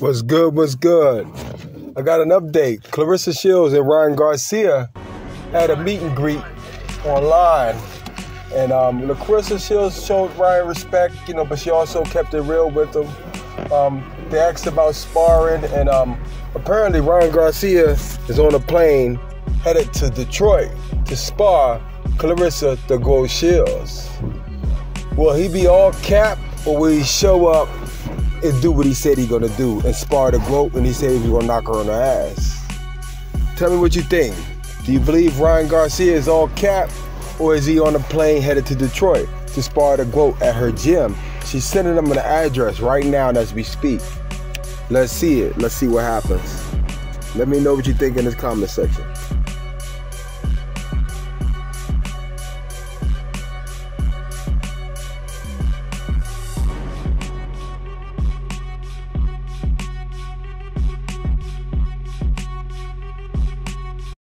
What's good? What's good? I got an update. Claressa Shields and Ryan Garcia had a meet and greet online. And um, Claressa Shields showed Ryan respect, you know, but she also kept it real with him. Um, they asked about sparring, and um, apparently Ryan Garcia is on a plane headed to Detroit to spar Claressa the Gwoat Shields. Will he be all cap, or will he show up and do what he said he gonna do and spar the GOAT and he said he was gonna knock her on her ass. Tell me what you think. Do you believe Ryan Garcia is all cap or is he on a plane headed to Detroit to spar the GOAT at her gym? She's sending him an address right now as we speak. Let's see it. Let's see what happens. Let me know what you think in this comment section.